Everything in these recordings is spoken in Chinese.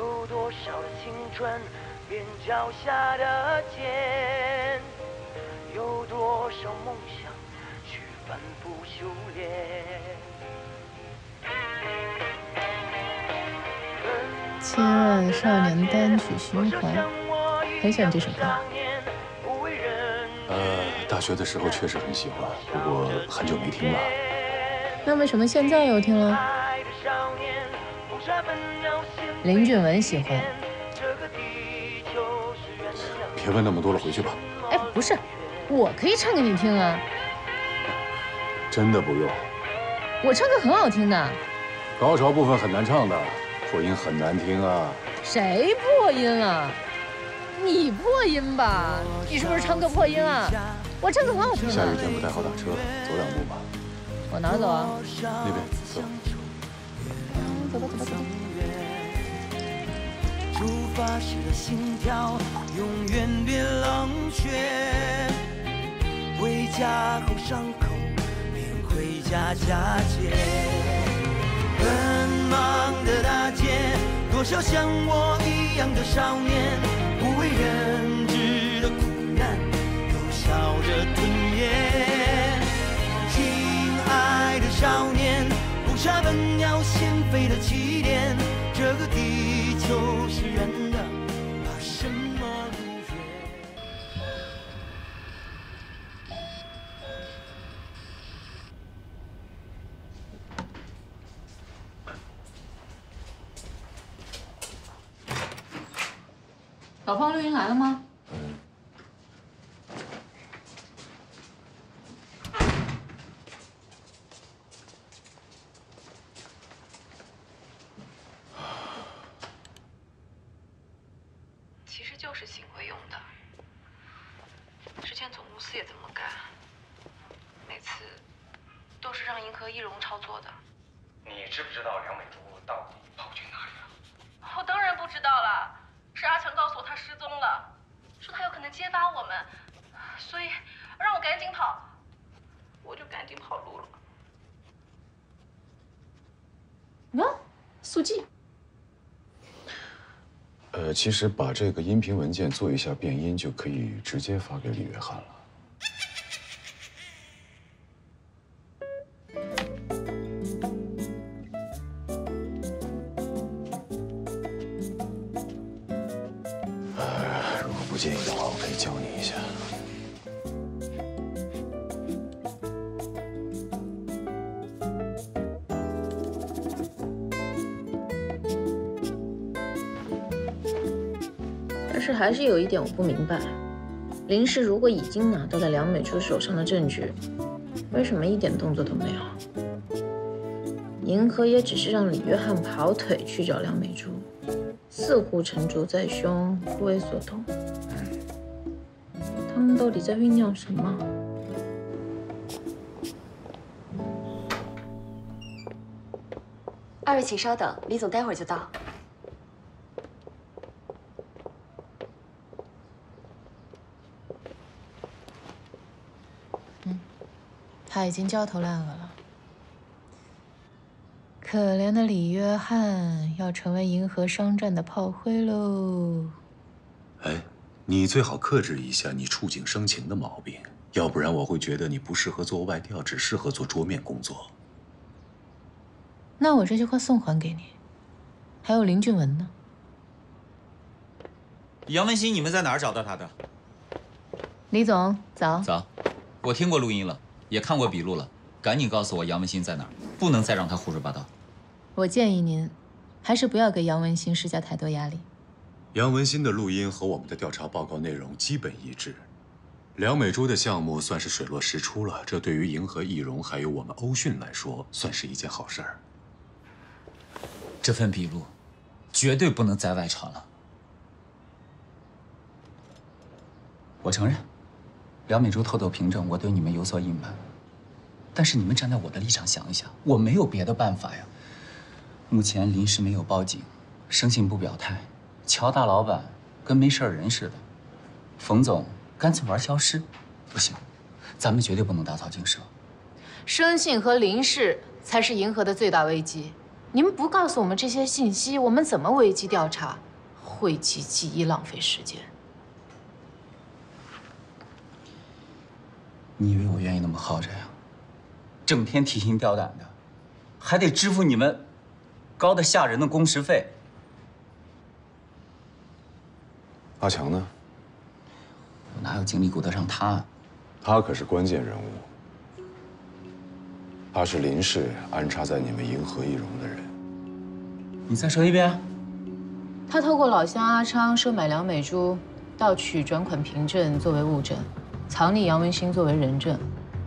有多少的青春变脚下的茧？有多少梦想去反复修炼？亲爱的少年单曲循环，很喜欢这首歌。呃，大学的时候确实很喜欢，不过很久没听了。那为什么现在又听了？林俊文喜欢。别问那么多了，回去吧。哎，不是，我可以唱给你听啊。真的不用。我唱歌很好听的。高潮部分很难唱的。破音很难听啊！谁破音了？你破音吧？你是不是唱歌破音啊？我唱歌很好听。下雨天不太好打车，走两步吧。往哪走啊？那边走。走吧走吧走吧。出发时的心跳永远别冷却，回家后伤口便会加加减。奔忙的大街，多少像我一样的少年，不为人知的苦难，都笑着起点，这个地实就是行贿用的。之前总公司也这么干，每次都是让银河易容操作的。你知不知道梁美珠到底跑去哪里了？我当然不知道了，是阿强告诉我她失踪了，说她有可能揭发我们，所以让我赶紧跑，我就赶紧跑路了。啊，速记。呃，其实把这个音频文件做一下变音，就可以直接发给李约翰了。呃，如果不介意的话，我可以教你一下。还是有一点我不明白，林氏如果已经拿到了梁美珠手上的证据，为什么一点动作都没有？银河也只是让李约翰跑腿去找梁美珠，似乎成竹在胸，不为所动。他们到底在酝酿什么？二位请稍等，李总待会儿就到。他已经焦头烂额了。可怜的李约翰要成为银河商战的炮灰喽！哎，你最好克制一下你触景生情的毛病，要不然我会觉得你不适合做外调，只适合做桌面工作。那我这句话送还给你。还有林俊文呢？杨文新，你们在哪儿找到他的？李总，早。早，我听过录音了，也看过笔录了，赶紧告诉我杨文新在哪儿，不能再让他胡说八道。我建议您，还是不要给杨文新施加太多压力。杨文新的录音和我们的调查报告内容基本一致，梁美珠的项目算是水落石出了，这对于银河易容还有我们欧讯来说，算是一件好事儿。这份笔录，绝对不能再外传了。我承认，梁美珠偷偷凭证，我对你们有所隐瞒。但是你们站在我的立场想一想，我没有别的办法呀。目前林氏没有报警，生信不表态，乔大老板跟没事人似的，冯总干脆玩消失，不行，咱们绝对不能打草惊蛇。生信和林氏才是银河的最大危机，你们不告诉我们这些信息，我们怎么危机调查？讳疾忌医，浪费时间。你以为我愿意那么耗着呀？整天提心吊胆的，还得支付你们高的吓人的工时费。阿强呢？我哪有精力顾得上他？啊他可是关键人物。他是林氏安插在你们银河易容的人。你再说一遍。他透过老乡阿昌收买梁美珠，盗取转款凭证作为物证，藏匿杨文新作为人证，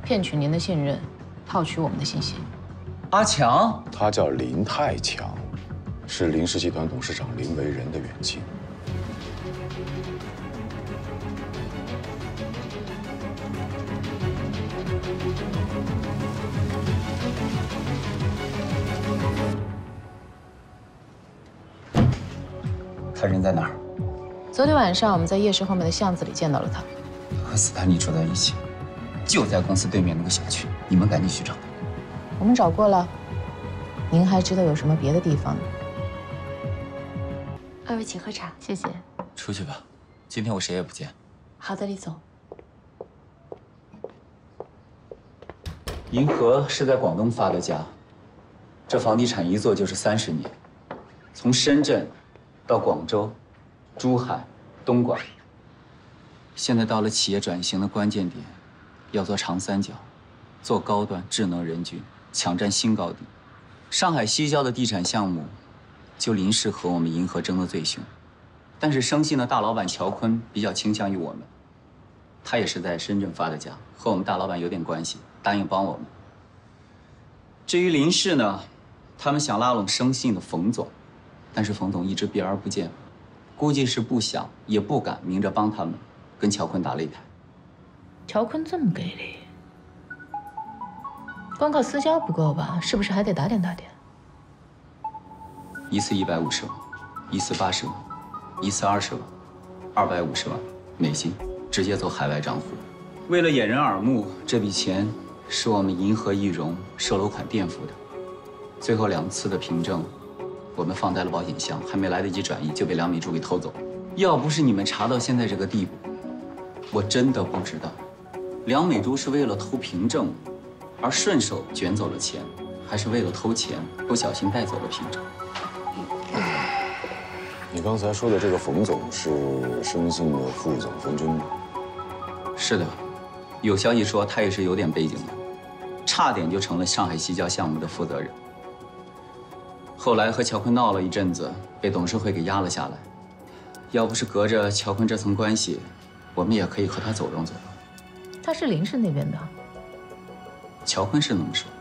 骗取您的信任，套取我们的信息。阿强，他叫林太强，是林氏集团董事长林维仁的远亲。他人在哪儿？昨天晚上我们在夜市后面的巷子里见到了他，和斯坦利住在一起，就在公司对面那个小区。你们赶紧去找他。我们找过了。您还知道有什么别的地方？二位请喝茶，谢谢。出去吧，今天我谁也不见。好的，李总。银河是在广东发的家，这房地产一做就是三十年，从深圳到广州、珠海、东莞，现在到了企业转型的关键点，要做长三角，做高端智能人居，抢占新高地。上海西郊的地产项目，就林氏和我们银河争得最凶，但是生信的大老板乔坤比较倾向于我们，他也是在深圳发的家，和我们大老板有点关系，答应帮我们。至于林氏呢，他们想拉拢生信的冯总，但是冯总一直避而不见，估计是不想也不敢明着帮他们，跟乔坤打擂台。乔坤这么给力？光靠私交不够吧？是不是还得打点打点？一次一百五十万，一次八十万，一次二十万，二百五十万美金，直接走海外账户。为了掩人耳目，这笔钱是我们银河易容售楼款垫付的。最后两次的凭证，我们放在了保险箱，还没来得及转移就被梁美珠给偷走。要不是你们查到现在这个地步，我真的不知道，梁美珠是为了偷凭证。而顺手卷走了钱，还是为了偷钱不小心带走了凭证？你刚才说的这个冯总是生信的副总冯军吗？是的，有消息说他也是有点背景的，差点就成了上海西郊项目的负责人。后来和乔坤闹了一阵子，被董事会给压了下来。要不是隔着乔坤这层关系，我们也可以和他走动走动。他是林氏那边的。乔坤是那么说，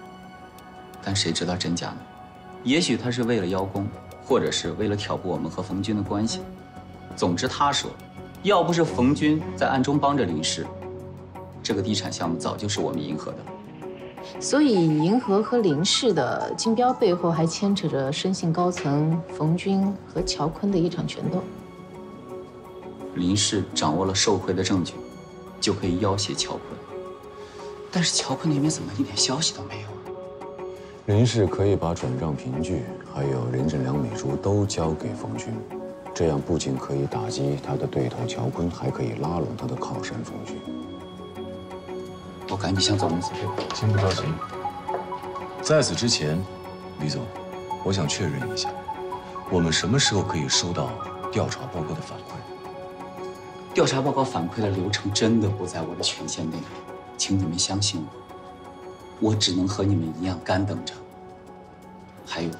但谁知道真假呢？也许他是为了邀功，或者是为了挑拨我们和冯军的关系。总之，他说，要不是冯军在暗中帮着林氏，这个地产项目早就是我们银河的了。所以，银河和林氏的竞标背后还牵扯着深信高层冯军和乔坤的一场权斗。林氏掌握了受贿的证据，就可以要挟乔坤。但是乔坤那边怎么一点消息都没有啊？林氏可以把转账凭据还有林振良美珠都交给冯军，这样不仅可以打击他的对头乔坤，还可以拉拢他的靠山冯军。我赶紧向总公司汇报。先不着急，在此之前，李总，我想确认一下，我们什么时候可以收到调查报告的反馈？调查报告反馈的流程真的不在我的权限内。请你们相信我，我只能和你们一样干等着。还有，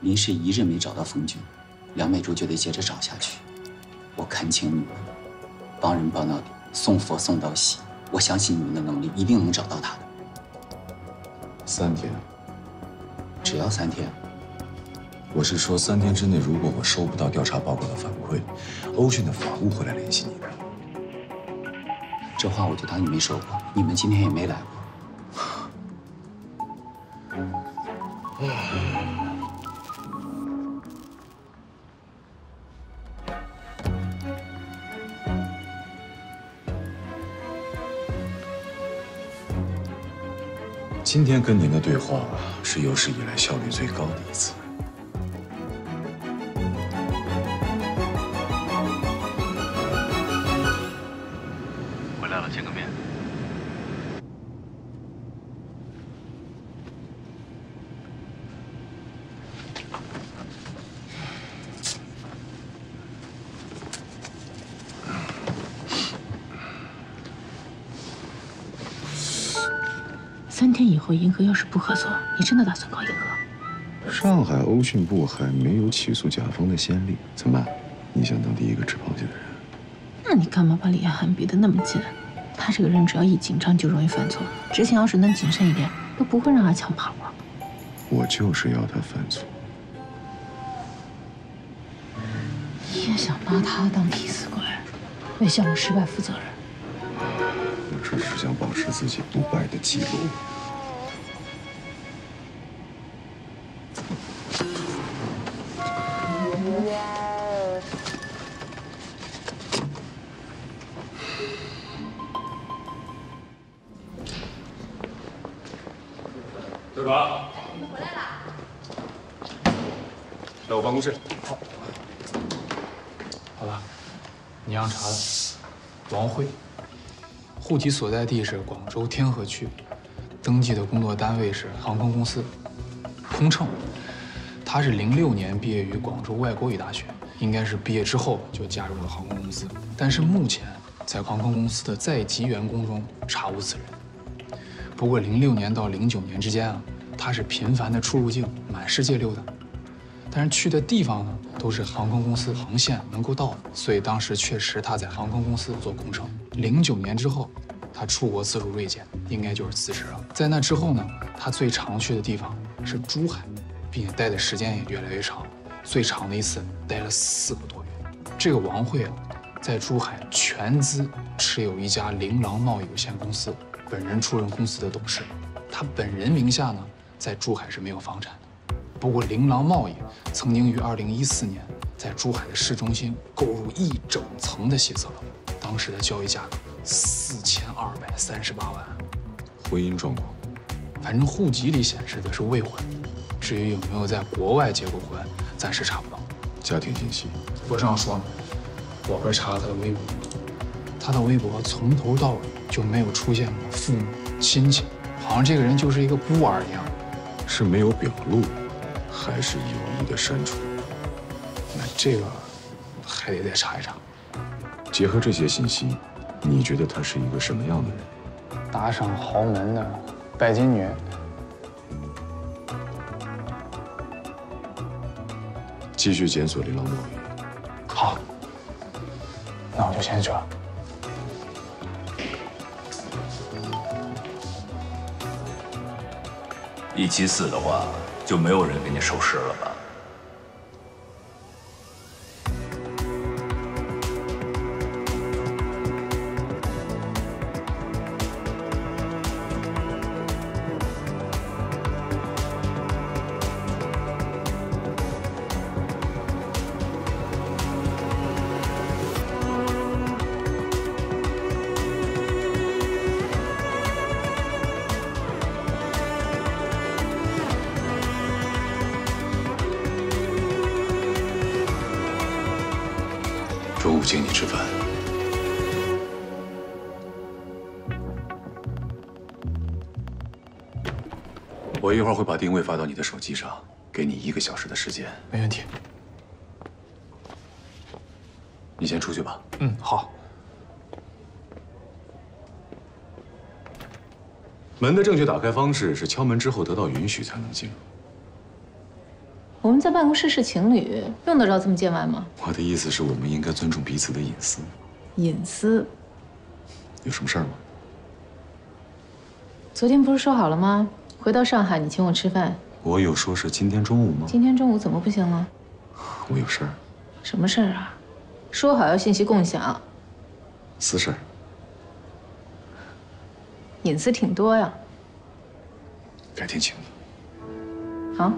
林氏一日没找到冯军，梁美珠就得接着找下去。我恳请你们，帮人帮到底，送佛送到西。我相信你们的能力，一定能找到他的。三天，只要三天。我是说，三天之内，如果我收不到调查报告的反馈，欧迅的法务会来联系你的。这话我就当你没说过。你们今天也没来过。今天跟您的对话是有史以来效率最高的一次。天以后银河要是不合作，你真的打算告银河？上海欧讯部还没有起诉甲方的先例，怎么办？你想当第一个吃螃蟹的人？那你干嘛把李亚涵逼得那么紧？他这个人只要一紧张就容易犯错，之前要是能谨慎一点，都不会让阿强跑啊。我就是要他犯错。你也想拿他当替死鬼，为项目失败负责任？我只是想保持自己不败的记录。队长，回来了。来我办公室。好。好了，你让查的，王辉，户籍所在地是广州天河区，登记的工作单位是航空公司，空乘。他是零六年毕业于广州外国语大学，应该是毕业之后就加入了航空公司，但是目前在航空公司的在籍员工中查无此人。不过，零六年到零九年之间啊，他是频繁的出入境，满世界溜达。但是去的地方呢，都是航空公司航线能够到的，所以当时确实他在航空公司做空乘。零九年之后，他出国次数锐减，应该就是辞职了。在那之后呢，他最常去的地方是珠海，并且待的时间也越来越长，最长的一次待了四个多月。这个王慧啊，在珠海全资持有一家琳琅贸易有限公司。本人出任公司的董事，他本人名下呢，在珠海是没有房产的。不过，琳琅贸易曾经于二零一四年在珠海的市中心购入一整层的写字楼，当时的交易价格四千二百三十八万。婚姻状况，反正户籍里显示的是未婚，至于有没有在国外结过婚，暂时查不到。家庭信息，不是要说吗？我不是查了他的微博，他的微博从头到尾。就没有出现过父母亲戚，好像这个人就是一个孤儿一样。是没有表露，还是有意的删除？那这个还得再查一查。结合这些信息，你觉得他是一个什么样的人？打赏豪门的拜金女。继续检索琳琅贸易。好，那我就先去了。一七四的话，就没有人给你收尸了吧？午请你吃饭。我一会儿会把定位发到你的手机上，给你一个小时的时间。没问题。你先出去吧。嗯，好。门的正确打开方式是敲门之后得到允许才能进入。我们在办公室是情侣，用得着这么见外吗？我的意思是我们应该尊重彼此的隐私。隐私？有什么事儿吗？昨天不是说好了吗？回到上海你请我吃饭。我有说是今天中午吗？今天中午怎么不行了？我有事儿。什么事儿啊？说好要信息共享。私事儿。隐私挺多呀。改天请你。好。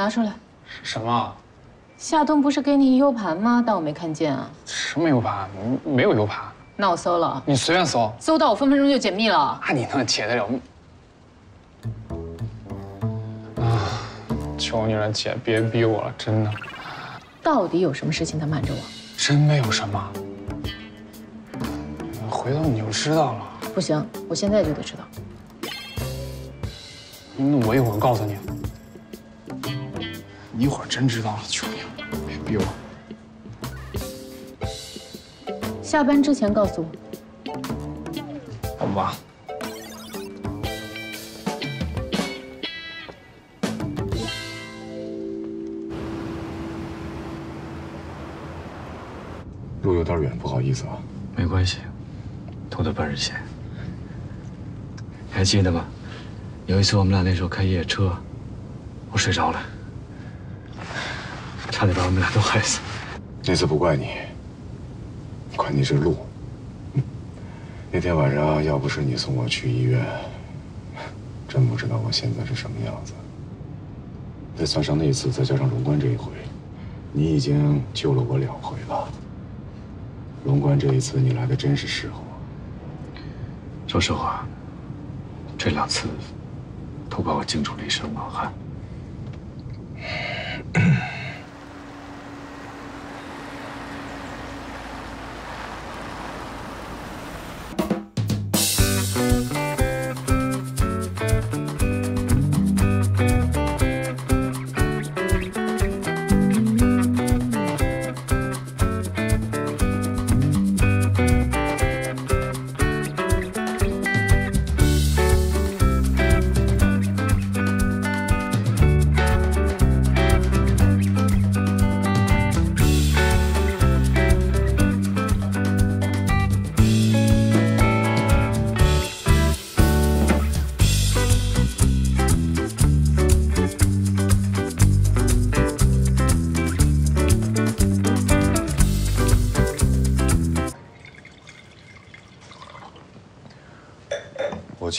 拿出来。什么？夏冬不是给你 U 盘吗？当我没看见啊？什么 U 盘？没有 U 盘。那我搜了。你随便搜。搜到我分分钟就解密了。那你能解得了密？啊！求你了，姐，别逼我了，真的。到底有什么事情在瞒着我？真没有什么。回头你就知道了。不行，我现在就得知道。那我一会儿告诉你。你一会儿真知道了，求你了，别逼我。下班之前告诉我。好吧。路有点远，不好意思啊。没关系，图的半日闲。还记得吗？有一次我们俩那时候开夜车，我睡着了，差点把我们俩都害死。那次不怪你，怪你是路。那天晚上要不是你送我去医院，真不知道我现在是什么样子。再算上那次，再加上龙关这一回，你已经救了我两回了。龙关这一次你来的真是时候。说实话，这两次都把我惊出了一身冷汗。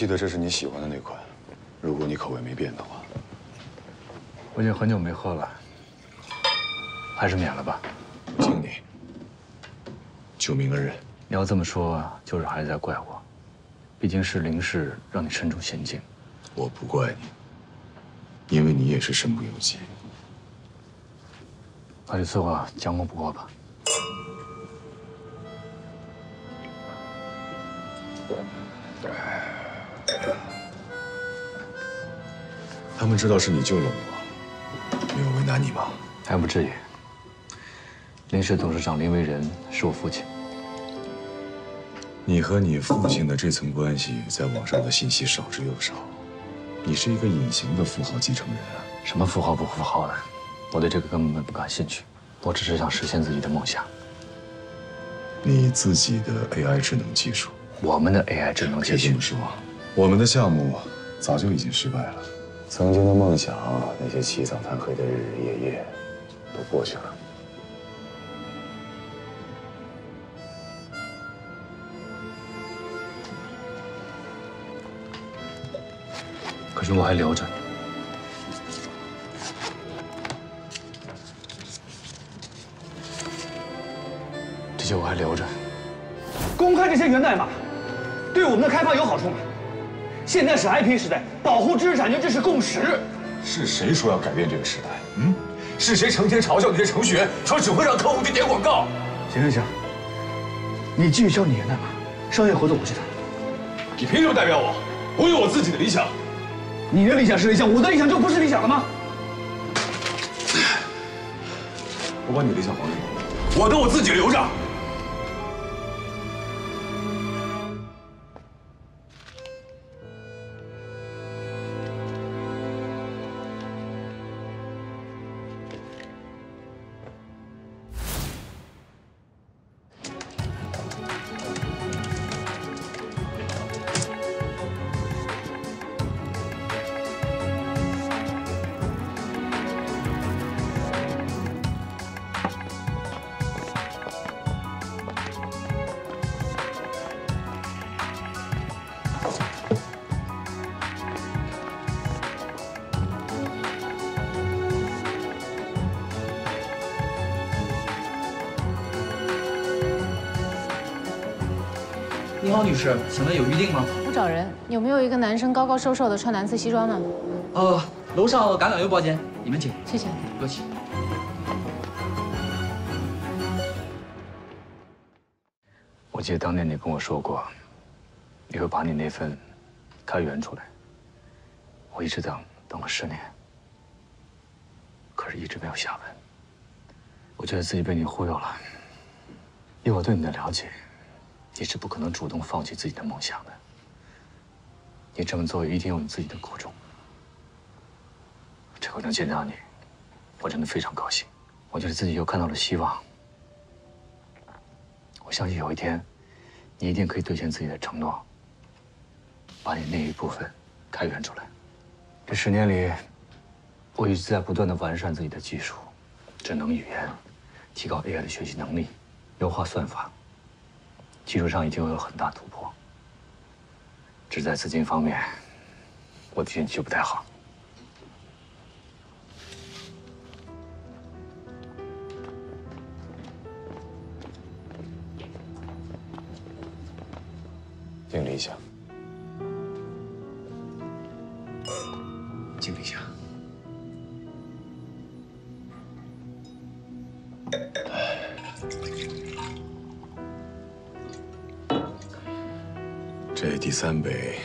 记得这是你喜欢的那款，如果你口味没变的话。我已经很久没喝了，还是免了吧。敬你，救命恩人。你要这么说，就是还是在怪我。毕竟是林氏让你身处险境。我不怪你，因为你也是身不由己。那就此话将功补过吧。他们知道是你救了我，没有为难你吗？还不至于。林氏董事长林为仁是我父亲。你和你父亲的这层关系，在网上的信息少之又少。你是一个隐形的富豪继承人啊！什么富豪不富豪的，我对这个根本不感兴趣。我只是想实现自己的梦想。你自己的 AI 智能技术，我们的 AI 智能技术。别这么说，我们的项目早就已经失败了。曾经的梦想，那些起早贪黑的日日夜夜，都过去了。可是我还留着。这些我还留着。公开这些源代码，对我们的开发有好处吗？现在是 IP 时代，保护知识产权这是共识。是谁说要改变这个时代？嗯，是谁成天嘲笑那些程序员，说只会让客户去点广告？行行行，你继续教你的代码，商业合作我去谈。你凭什么代表我？我有我自己的理想。你的理想是理想，我的理想就不是理想了吗？我把你理想还给你，我的我自己留着。你好，女士，请问有预定吗？不找人，有没有一个男生高高瘦瘦的穿蓝色西装呢？呃，楼上橄榄油包间，你们请。谢谢。不客气。我记得当年你跟我说过，你会把你那份开源出来。我一直等，等了十年，可是一直没有下文。我觉得自己被你忽悠了。以我对你的了解，你是不可能主动放弃自己的梦想的。你这么做一定有你自己的苦衷。这回能见到你，我真的非常高兴。我觉得自己又看到了希望。我相信有一天，你一定可以兑现自己的承诺，把你那一部分开源出来。这十年里，我一直在不断的完善自己的技术，智能语言，提高 AI 的学习能力，优化算法。技术上已经会有很大突破。只在资金方面，我的运气不太好。敬理想，敬三杯，